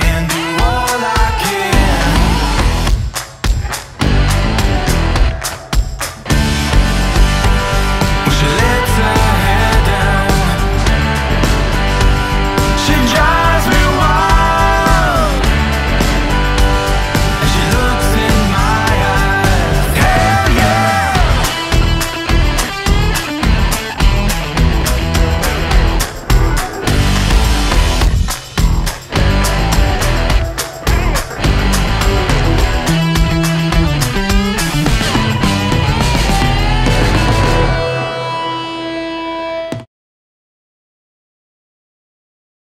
can